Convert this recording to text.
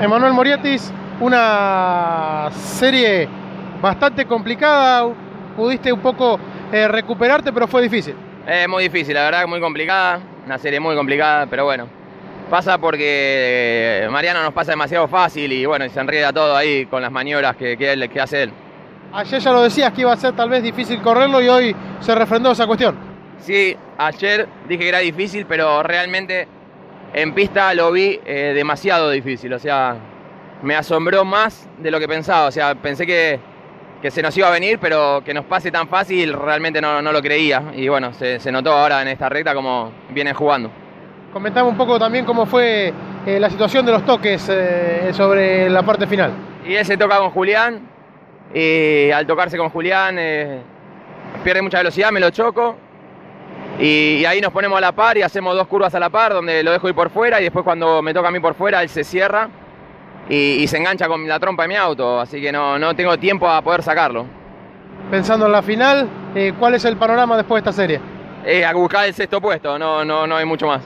Emanuel Moriatis, una serie bastante complicada, pudiste un poco eh, recuperarte, pero fue difícil. Es muy difícil, la verdad, muy complicada, una serie muy complicada, pero bueno, pasa porque Mariano nos pasa demasiado fácil y bueno, se enreda todo ahí con las maniobras que, que, él, que hace él. Ayer ya lo decías que iba a ser tal vez difícil correrlo y hoy se refrendó esa cuestión. Sí, ayer dije que era difícil, pero realmente en pista lo vi eh, demasiado difícil, o sea, me asombró más de lo que pensaba, o sea, pensé que, que, se nos iba a venir, pero que nos pase tan fácil realmente no, no lo creía, y bueno, se, se, notó ahora en esta recta como vienen jugando. Comentame un poco también cómo fue eh, la situación de los toques eh, sobre la parte final. Y él se toca con Julián, y al tocarse con Julián eh, pierde mucha velocidad, me lo choco, y, y, ahí nos ponemos a la par y hacemos dos curvas a la par donde lo dejo ir por fuera y después cuando me toca a mí por fuera él se cierra y, y se engancha con la trompa de mi auto, así que no, no tengo tiempo a poder sacarlo. Pensando en la final, eh, ¿cuál es el panorama después de esta serie? Eh, a buscar el sexto puesto, no, no, no hay mucho más.